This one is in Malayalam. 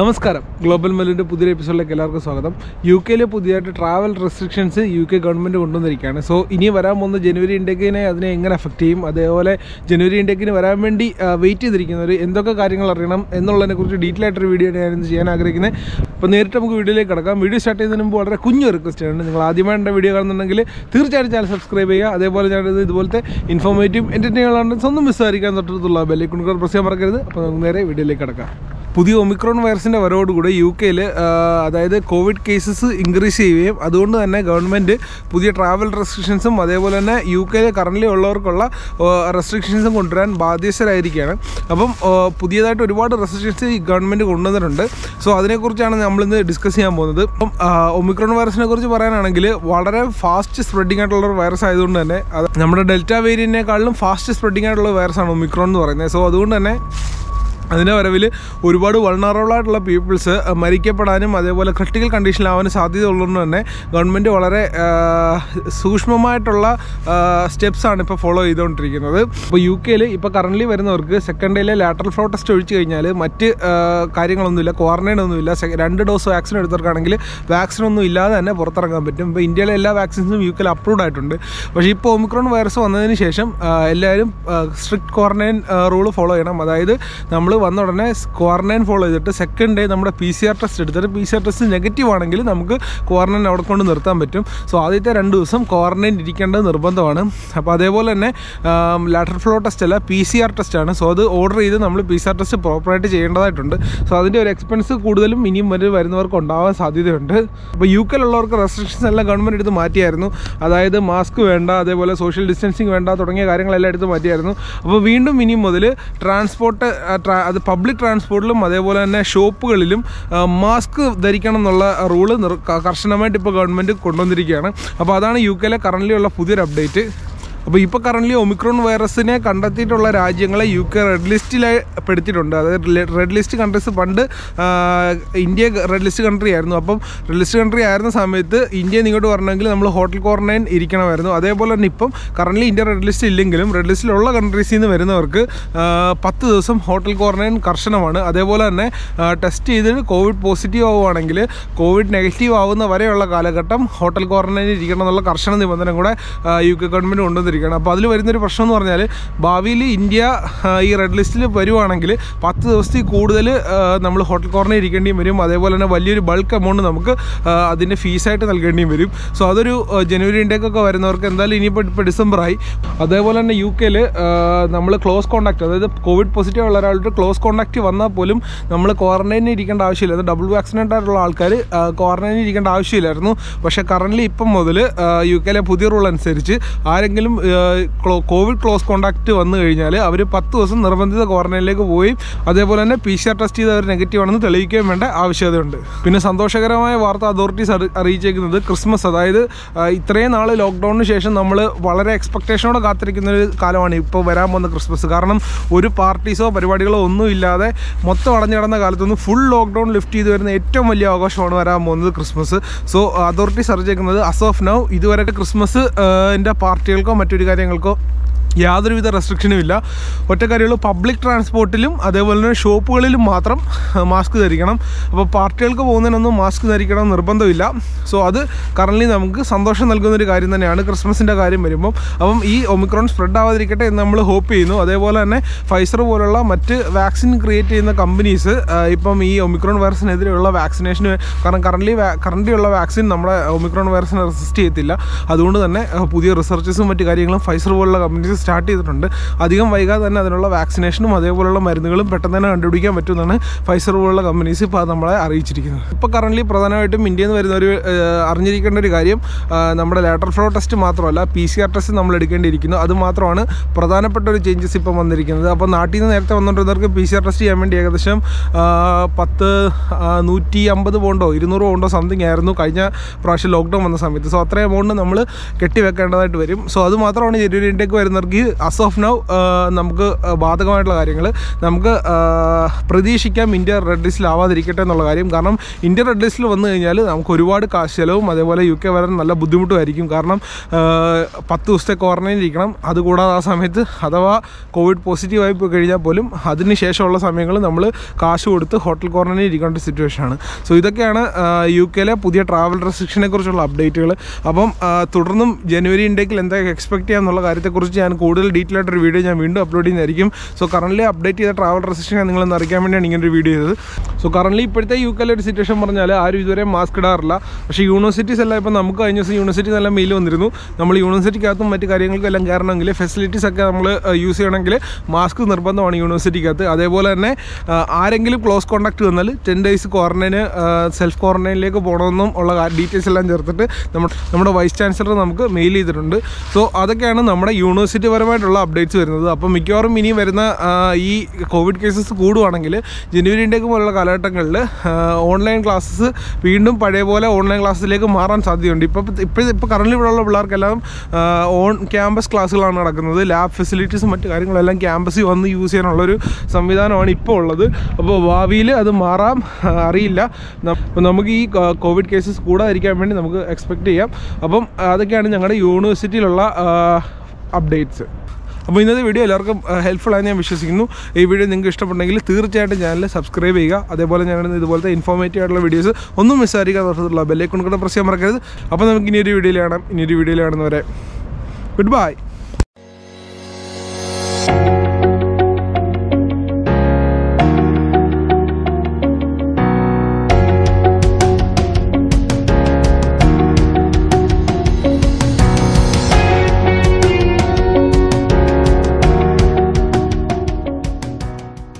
നമസ്കാരം. ഗ്ലോബൽ മെല്ലിന്റെ പുതിയ എപ്പിസോഡിലേക്ക് എല്ലാവർക്കും സ്വാഗതം. യു കെയിലെ പുതിയതായിട്ട് travel restrictions U K government കൊണ്ടുവന്നിരിക്കുകയാണ്. So ഇനി വരാൻ പോകുന്ന ജനുവരി ഇൻടേക്കിനെ അതിനെ എങ്ങനെ അഫക്റ്റ് ചെയ്യും? അതേപോലെ ജനുവരി ഇൻടേക്കിന് വരാൻ വേണ്ടി വെയിറ്റ് ചെയ്തിരിക്കുന്നവർ എന്തൊക്കെ കാര്യങ്ങൾ അറിയണം എന്നുള്ളതിനെക്കുറിച്ച് ഡീറ്റെയിൽ ആയിട്ടൊരു വീഡിയോ ഞാൻ ചെയ്യാൻ ആഗ്രഹിക്കുന്നത്. അപ്പോൾ നേരിട്ട് നമുക്ക് വീഡിയോയിലേക്ക് കിടക്കാം. വീഡിയോ സ്റ്റാർട്ട് ചെയ്യുന്നതിന് മുമ്പ് വളരെ കുഞ്ഞു റിക്വസ്റ്റ് ആണ്. നിങ്ങൾ ആദ്യമായി എന്റെ വീഡിയോ കാണുന്നുണ്ടെങ്കിൽ തീർച്ചയായിട്ടും ചാനൽ സബ്സ്ക്രൈബ് ചെയ്യുക. അതേപോലെ ഞാനിത് ഇതുപോലത്തെ ഇൻഫോർമേറ്റീവ് എന്റർടൈനുകളാണ് സ്വന്തം മിസ്സായിരിക്കാൻ തൊട്ടടുത്തുള്ള ബെല്ലേക്കുണുകൾ പ്രസ് ചെയ്യാൻ മറക്കരുത്. അപ്പോൾ നമുക്ക് നേരെ വീഡിയോയിലേക്ക് കിടക്കാം. പുതിയ ഒമിക്രോൺ വൈറസിന്റെ വരവോടുകൂടി യു കെയിൽ അതായത് കോവിഡ് കേസസ് ഇൻക്രീസ് ചെയ്യുകയും അതുകൊണ്ട് തന്നെ ഗവൺമെന്റ് പുതിയ ട്രാവൽ റെസ്ട്രിക്ഷൻസും അതേപോലെ തന്നെ യു കെയിൽ കറന്റ് ഉള്ളവർക്കുള്ള റെസ്ട്രിക്ഷൻസും കൊണ്ടുവരാൻ ബാധ്യസ്ഥരായിരിക്കുകയാണ്. അപ്പം പുതിയതായിട്ട് ഒരുപാട് റെസ്ട്രിക്ഷൻസ് ഈ ഗവൺമെന്റ് കൊണ്ടുവന്നിട്ടുണ്ട്. സോ അതിനെക്കുറിച്ചാണ് നമ്മളിന്ന് ഡിസ്കസ് ചെയ്യാൻ പോകുന്നത്. അപ്പം ഒമിക്രോൺ വൈറസിനെ കുറിച്ച് പറയാനാണെങ്കിൽ വളരെ ഫാസ്റ്റ് സ്പ്രെഡിംഗ് ആയിട്ടുള്ള ഒരു വൈറസ് ആയതുകൊണ്ട് തന്നെ നമ്മുടെ ഡെൽറ്റ വേരിയന്റിനേക്കാളും ഫാസ്റ്റ് സ്പ്രെഡിംഗ് ആയിട്ടുള്ള വൈറസാണ് ഒമിക്രോൺ എന്ന് പറയുന്നത്. സോ അതുകൊണ്ട് തന്നെ അതിന്റെ വരവിൽ ഒരുപാട് വൾണറബിളായിട്ടുള്ള പീപ്പിൾസ് മരിക്കപ്പെടാനും അതേപോലെ ക്രിട്ടിക്കൽ കണ്ടീഷനിലാവാനും സാധ്യത ഉള്ളതുകൊണ്ട് തന്നെ ഗവൺമെന്റ് വളരെ സൂക്ഷ്മമായിട്ടുള്ള സ്റ്റെപ്സാണ് ഇപ്പോൾ ഫോളോ ചെയ്തുകൊണ്ടിരിക്കുന്നത് ഇപ്പോൾ യു കെയിൽ ഇപ്പോൾ കറന്റ്ലി വരുന്നവർക്ക് സെക്കൻഡ് ഡേയിലെ ലാറ്ററൽ ഫ്ലോ ടെസ്റ്റ് ഒഴിച്ച് കഴിഞ്ഞാൽ മറ്റ് കാര്യങ്ങളൊന്നുമില്ല ക്വാറന്റൈൻ ഒന്നുമില്ല രണ്ട് ഡോസ് വാക്സിൻ എടുത്തവർക്കാണെങ്കിൽ വാക്സിൻ ഒന്നും ഇല്ലാതെ തന്നെ പുറത്തിറങ്ങാൻ പറ്റും. ഇപ്പോൾ ഇന്ത്യയിലെ എല്ലാ വാക്സിൻസും യു കെയിൽ അപ്രൂവ്ഡ് ആയിട്ടുണ്ട്. പക്ഷേ ഇപ്പോൾ ഒമിക്രോൺ വൈറസ് വന്നതിന് ശേഷം എല്ലാവരും സ്ട്രിക്റ്റ് ക്വാറന്റൈൻ റൂൾ ഫോളോ ചെയ്യണം. അതായത് നമ്മൾ വന്ന ഉടനെ ക്വാറന്റൈൻ ഫോളോ ചെയ്തിട്ട് സെക്കൻഡ് ഡേ നമ്മുടെ പി സി ആർ ടെസ്റ്റ് എടുത്തിട്ട് P C R test negative ആണെങ്കിൽ നമുക്ക് ക്വാറന്റൈൻ അവിടെ കൊണ്ട് നിർത്താൻ പറ്റും. സോ ആദ്യത്തെ രണ്ട് ദിവസം ക്വാറന്റൈൻ ഇരിക്കേണ്ടത് നിർബന്ധമാണ്. അപ്പോൾ അതേപോലെ തന്നെ ലാറ്റർ ഫ്ലോ ടെസ്റ്റ് അല്ല പി സി ആർ ടെസ്റ്റ് ആണ്. സോ അത് ഓർഡർ ചെയ്ത് നമ്മൾ പി സി ആർ ടെസ്റ്റ് പ്രോപ്പറായിട്ട് ചെയ്യേണ്ടതായിട്ടുണ്ട്. സോ അതിന്റെ ഒരു എക്സ്പെൻസ് കൂടുതലും ഇനിയും വരെ വരുന്നവർക്ക് ഉണ്ടാവാൻ സാധ്യതയുണ്ട്. അപ്പോൾ യു കെയിലുള്ളവർക്ക് റെസ്ട്രിക്ഷൻസ് എല്ലാം ഗവൺമെന്റ് എടുത്ത് മാറ്റിയായിരുന്നു. അതായത് മാസ്ക് വേണ്ട അതേപോലെ സോഷ്യൽ ഡിസ്റ്റൻസിങ് വേണ്ട തുടങ്ങിയ കാര്യങ്ങളെല്ലാം എടുത്ത് മാറ്റിയായിരുന്നു. അപ്പോൾ വീണ്ടും ഇനി മുതൽ ട്രാൻസ്പോർട്ട് അത് പബ്ലിക് ട്രാൻസ്പോർട്ടിലും അതേപോലെ തന്നെ ഷോപ്പുകളിലും മാസ്ക് ധരിക്കണം എന്നുള്ള റൂൾ കർശനമായിട്ട് ഇപ്പോൾ ഗവൺമെന്റ് കൊണ്ടുവന്നിരിക്കുകയാണ്. അപ്പോൾ അതാണ് യു കെയിലെ കറന്റ് ഉള്ള പുതിയൊരു അപ്ഡേറ്റ് അപ്പോൾ ഇപ്പോൾ കറന്റ് ഒമിക്രോൺ വൈറസിനെ കണ്ടെത്തിയിട്ടുള്ള രാജ്യങ്ങളെ യു കെ റെഡ് ലിസ്റ്റിലായി പെടുത്തിയിട്ടുണ്ട്. അതായത് റെഡ് ലിസ്റ്റ് കൺട്രീസ് പണ്ട് ഇന്ത്യ റെഡ് ലിസ്റ്റ് കൺട്രി ആയിരുന്നു. അപ്പം റെഡ് ലിസ്റ്റ് കൺട്രി ആയിരുന്ന സമയത്ത് ഇന്ത്യയിൽ ഇങ്ങോട്ട് വരണമെങ്കിൽ നമ്മൾ ഹോട്ടൽ ക്വാറന്റൈൻ ഇരിക്കണമായിരുന്നു. അതേപോലെ തന്നെ ഇപ്പം കറന്റ് ഇന്ത്യ റെഡ് ലിസ്റ്റ് ഇല്ലെങ്കിലും റെഡ് ലിസ്റ്റിലുള്ള കൺട്രീസിൽ നിന്ന് വരുന്നവർക്ക് പത്ത് ദിവസം ഹോട്ടൽ ക്വാറന്റൈൻ കർശനമാണ്. അതേപോലെ തന്നെ ടെസ്റ്റ് ചെയ്തിട്ട് കോവിഡ് പോസിറ്റീവ് ആവുകയാണെങ്കിൽ കോവിഡ് നെഗറ്റീവ് ആവുന്ന വരെയുള്ള കാലഘട്ടം ഹോട്ടൽ ക്വാറന്റൈനിൽ ഇരിക്കണം എന്നുള്ള കർശന നിബന്ധന കൂടെ യു കെ ഗവൺമെന്റ് കൊണ്ടുവന്നിരിക്കുകയാണ് അപ്പോൾ അതിൽ വരുന്നൊരു പ്രശ്നം എന്ന് പറഞ്ഞാൽ ഭാവിയിൽ ഇന്ത്യ ഈ റെഡ് ലിസ്റ്റിൽ വരുവാണെങ്കിൽ പത്ത് ദിവസത്തിൽ കൂടുതൽ നമ്മൾ ഹോട്ടൽ കോർണർ ഇരിക്കേണ്ടിയും വരും. അതേപോലെ തന്നെ വലിയൊരു ബൾക്ക് എമൗണ്ട് നമുക്ക് അതിന്റെ ഫീസായിട്ട് നൽകേണ്ടിയും വരും. സോ അതൊരു ജനുവരി ഇൻഡേക്കൊക്കെ വരുന്നവർക്ക് എന്തായാലും ഇനിയിപ്പോൾ ഇപ്പോൾ ഡിസംബറായി. അതേപോലെ തന്നെ യു കെയിൽ നമ്മൾ ക്ലോസ് കോൺടാക്റ്റ് അതായത് കോവിഡ് പോസിറ്റീവ് ഉള്ള ഒരാളുടെ ക്ലോസ് കോൺടാക്റ്റ് വന്നാൽ പോലും നമ്മൾ ക്വാറന്റൈനിൽ ഇരിക്കേണ്ട ആവശ്യമില്ല. അത് ഡബിൾ വാക്സിനേറ്റ് ആയിട്ടുള്ള ആൾക്കാർ ക്വാറന്റൈനിൽ ഇരിക്കേണ്ട ആവശ്യമില്ലായിരുന്നു. പക്ഷേ കറന്റ് ഇപ്പം മുതൽ യു കെയിലെ പുതിയ റൂൾ അനുസരിച്ച് ആരെങ്കിലും കോവിഡ് ക്ലോസ് കോൺടാക്റ്റ് വന്നു കഴിഞ്ഞാൽ അവർ പത്ത് ദിവസം നിർബന്ധിത ക്വാറന്റൈനിലേക്ക് പോയി അതേപോലെ തന്നെ പി സി ആർ ടെസ്റ്റ് ചെയ്ത് അവർ നെഗറ്റീവ് ആണെന്ന് തെളിയിക്കുകയും വേണ്ട ആവശ്യകതയുണ്ട്. പിന്നെ സന്തോഷകരമായ വാർത്ത അതോറിറ്റീസ് അറിയിച്ചേക്കുന്നത് ക്രിസ്മസ് അതായത് ഇത്രയും നാൾ ലോക്ക്ഡൗണിന് ശേഷം നമ്മൾ വളരെ എക്സ്പെക്റ്റേഷനോടെ കാത്തിരിക്കുന്ന ഒരു കാലമാണ് ഇപ്പോൾ വരാൻ പോകുന്ന ക്രിസ്മസ്. കാരണം ഒരു പാർട്ടീസോ പരിപാടികളോ ഒന്നും ഇല്ലാതെ മൊത്തം അടഞ്ഞു കിടന്ന കാലത്തൊന്നും ഫുൾ ലോക്ക്ഡൗൺ ലിഫ്റ്റ് ചെയ്ത് വരുന്ന ഏറ്റവും വലിയ ആഘോഷമാണ് വരാൻ പോകുന്നത് ക്രിസ്മസ്. സോ അതോറിറ്റീസ് അറിയിച്ചേക്കുന്നത് അസ് ഓഫ് നൗ ഇതുവരെ ക്രിസ്മസ് എന്റെ പാർട്ടികൾക്കോ മറ്റൊരു കാര്യങ്ങൾക്കോ യാതൊരുവിധ റെസ്ട്രിക്ഷനും ഇല്ല ഒറ്റ കാര്യമുള്ളൂ പബ്ലിക് ട്രാൻസ്പോർട്ടിലും അതേപോലെ തന്നെ ഷോപ്പുകളിലും മാത്രം മാസ്ക് ധരിക്കണം. അപ്പോൾ പാർട്ടികൾക്ക് പോകുന്നതിനൊന്നും മാസ്ക് ധരിക്കണം നിർബന്ധമില്ല. സോ അത് കറൻലി നമുക്ക് സന്തോഷം നൽകുന്ന ഒരു കാര്യം തന്നെയാണ് ക്രിസ്മസിന്റെ കാര്യം വരുമ്പം. അപ്പം ഈ ഒമിക്രോൺ സ്പ്രെഡ് ആവാതിരിക്കട്ടെ എന്ന് നമ്മൾ ഹോപ്പ് ചെയ്യുന്നു. അതേപോലെ തന്നെ ഫൈസർ പോലുള്ള മറ്റ് വാക്സിൻ ക്രിയേറ്റ് ചെയ്യുന്ന കമ്പനീസ് ഇപ്പം ഈ ഒമിക്രോൺ വൈറസിനെതിരെയുള്ള വാക്സിനേഷന് കാരണം കറൻലി കറന്റ് ഉള്ള വാക്സിൻ നമ്മുടെ ഒമിക്രോൺ വൈറസിനെ റെസിസ്റ്റ് ചെയ്യത്തില്ല. അതുകൊണ്ട് തന്നെ പുതിയ റിസർച്ചസും മറ്റു കാര്യങ്ങളും ഫൈസർ പോലുള്ള കമ്പനീസ് സ്റ്റാർട്ട് ചെയ്തിട്ടുണ്ട്. അധികം വൈകാതെ തന്നെ അതിനുള്ള വാക്സിനേഷനും അതേപോലുള്ള മരുന്നുകളും പെട്ടെന്ന് തന്നെ കണ്ടുപിടിക്കാൻ പറ്റുമെന്നാണ് ഫൈസർ പോലുള്ള കമ്പനീസ് ഇപ്പോൾ നമ്മളെ അറിയിച്ചിരിക്കുന്നത്. ഇപ്പോൾ കറന്റ് പ്രധാനമായിട്ടും ഇന്ത്യയിൽ നിന്ന് വരുന്ന ഒരു അറിഞ്ഞിരിക്കേണ്ട ഒരു കാര്യം നമ്മുടെ ലാറ്റർ ഫ്ലോ ടെസ്റ്റ് മാത്രമല്ല പി സി ആർ ടെസ്റ്റ് നമ്മൾ എടുക്കേണ്ടിയിരിക്കുന്നു. അത് മാത്രമാണ് പ്രധാനപ്പെട്ട ഒരു ചേഞ്ചസ് ഇപ്പം വന്നിരിക്കുന്നത്. അപ്പോൾ നാട്ടിൽ നിന്ന് നേരത്തെ വന്നുകൊണ്ടിരുന്നവർക്ക് പി സി ആർ ടെസ്റ്റ് ചെയ്യാൻ വേണ്ടി ഏകദേശം പത്ത് നൂറ്റി അമ്പത് പോണ്ടോ ഇരുന്നൂറ് പോണ്ടോ സംതിങ് ആയിരുന്നു കഴിഞ്ഞ പ്രാവശ്യം ലോക്ക്ഡൗൺ വന്ന സമയത്ത്. സോ അത്രയും എമൗണ്ട് നമ്മൾ കെട്ടിവെക്കേണ്ടതായിട്ട് വരും. സോ അത് മാത്രമാണ് ജനുവരി ഇൻടേക്ക് വരുന്നവർക്ക് നമുക്ക് അസ് ഓഫ് നൗ നമുക്ക് ബാധകമായിട്ടുള്ള കാര്യങ്ങൾ നമുക്ക് പ്രതീക്ഷിക്കാം ഇന്ത്യ റെഡ് ലിസ്റ്റിൽ ആവാതിരിക്കട്ടെ എന്നുള്ള കാര്യം. കാരണം ഇന്ത്യ റെഡ് ലിസ്റ്റിൽ വന്നു കഴിഞ്ഞാൽ നമുക്ക് ഒരുപാട് കാശ് ചിലവും അതേപോലെ യു കെ വരാൻ നല്ല ബുദ്ധിമുട്ടുമായിരിക്കും. കാരണം പത്ത് ദിവസത്തെ ക്വാറന്റൈൻ ഇരിക്കണം. അതുകൂടാതെ ആ സമയത്ത് അഥവാ കോവിഡ് പോസിറ്റീവായി പോയി കഴിഞ്ഞാൽ പോലും അതിന് ശേഷമുള്ള സമയങ്ങൾ നമ്മൾ കാശ് കൊടുത്ത് ഹോട്ടൽ ക്വാറന്റൈൻ ഇരിക്കേണ്ട ഒരു സിറ്റുവേഷനാണ് സോ ഇതൊക്കെയാണ് യു കെയിലെ പുതിയ ട്രാവൽ റെസ്ട്രിക്ഷനെ കുറിച്ചുള്ള അപ്ഡേറ്റുകൾ അപ്പം തുടർന്നും ജനുവരി ഇൻഡേക്കിൽ എന്തൊക്കെ എക്സ്പെക്ട് ചെയ്യാമെന്നുള്ള കാര്യത്തെക്കുറിച്ച് ഞാൻ കൂടുതൽ ഡീറ്റെയിൽ ആയിട്ടൊരു വീഡിയോ ഞാൻ വീണ്ടും അപ്ലോഡ് ചെയ്യുന്നതായിരിക്കും. സോ കറൻലി അപ്ഡേറ്റ് ചെയ്ത ട്രാവൽ റെസ്ട്രിക്ഷൻ നിങ്ങളെന്ന് അറിയിക്കാൻ വേണ്ടിയാണ് ഇങ്ങനൊരു വീഡിയോ ചെയ്തത്. സോ കറൻലി ഇപ്പോഴത്തെ യു കെയിലെ ഒരു സിറ്റുവേഷൻ പറഞ്ഞാൽ ആരും ഇതുവരെ മാസ്ക് ഇടാറില്ല. പക്ഷേ യൂണിവേഴ്സിറ്റീസ് എല്ലാം ഇപ്പോൾ നമുക്ക് കഴിഞ്ഞ ദിവസം യൂണിവേഴ്സിറ്റി നല്ല മെയിൽ വന്നിരുന്നു. നമ്മൾ യൂണിവേഴ്സിറ്റിക്കകത്തും മറ്റു കാര്യങ്ങൾക്കും എല്ലാം കയറണമെങ്കിൽ ഫെസിലിറ്റീസ് ഒക്കെ നമ്മൾ യൂസ് ചെയ്യണമെങ്കിൽ മാസ്ക് നിർബന്ധമാണ് യൂണിവേഴ്സിറ്റിക്കകത്ത് അതേപോലെ തന്നെ ആരെങ്കിലും ക്ലോസ് കോൺടാക്ട് വന്നാൽ ടെൻ ഡേയ്സ് ക്വാറന്റൈന് സെൽഫ് ക്വാറന്റൈനിലേക്ക് പോകണമെന്നും ഉള്ള ഡീറ്റെയിൽസ് എല്ലാം ചേർത്തിട്ട് നമ്മുടെ വൈസ് ചാൻസലർ നമുക്ക് മെയിൽ ചെയ്തിട്ടുണ്ട്. സോ അതൊക്കെയാണ് നമ്മുടെ യൂണിവേഴ്സിറ്റി പരമായിട്ടുള്ള അപ്ഡേറ്റ്സ് വരുന്നത്. അപ്പം മിക്കവാറും ഇനി വരുന്ന ഈ കോവിഡ് കേസസ് കൂടുവാണെങ്കിൽ ജനുവരി ഇൻഡേക്ക് പോലുള്ള കാലഘട്ടങ്ങളിൽ ഓൺലൈൻ ക്ലാസ്സസ് വീണ്ടും പഴയ പോലെ ഓൺലൈൻ ക്ലാസ്സിലേക്ക് മാറാൻ സാധ്യതയുണ്ട്. ഇപ്പോൾ ഇപ്പോൾ ഇപ്പോൾ കറൻലി ഇവിടെയുള്ള പിള്ളേർക്കെല്ലാം ഓൺ ക്യാമ്പസ് ക്ലാസ്സുകളാണ് നടക്കുന്നത്. ലാബ് ഫെസിലിറ്റീസും മറ്റു കാര്യങ്ങളെല്ലാം ക്യാമ്പസിൽ വന്ന് യൂസ് ചെയ്യാനുള്ളൊരു സംവിധാനമാണ് ഇപ്പോൾ ഉള്ളത്. അപ്പോൾ ഭാവിയിൽ അത് മാറാം അറിയില്ല. അപ്പോൾ നമുക്ക് ഈ കോവിഡ് കേസസ് കൂടാതിരിക്കാൻ വേണ്ടി നമുക്ക് എക്സ്പെക്റ്റ് ചെയ്യാം. അപ്പം അതൊക്കെയാണ് ഞങ്ങളുടെ യൂണിവേഴ്സിറ്റിയിലുള്ള അപ്ഡേറ്റ്സ് അപ്പോൾ ഇന്നത്തെ വീഡിയോ എല്ലാവർക്കും ഹെൽപ്ഫുൾ ആയി ഞാൻ വിശ്വസിക്കുന്നു. ഈ വീഡിയോ നിങ്ങൾക്ക് ഇഷ്ടപ്പെട്ടെങ്കിൽ തീർച്ചയായിട്ടും ചാനൽ സബ്സ്ക്രൈബ് ചെയ്യുക. അതേപോലെ ഞങ്ങളുടെ ഇതുപോലത്തെ ഇൻഫോർമേറ്റീവ് ആയിട്ടുള്ള വീഡിയോസ് ഒന്നും മിസ്സായിരിക്കാൻ നിർത്തത്തുള്ള ബെല്ലേക്കൊണ്ട് കൂടെ പ്രസ് ചെയ്യാൻ മറക്കരുത്. അപ്പോൾ നമുക്ക് ഇനിയൊരു വീഡിയോയിൽ കാണാം. ഇനിയൊരു വീഡിയോയിൽ കാണുന്നവരെ ഗുഡ് ബൈ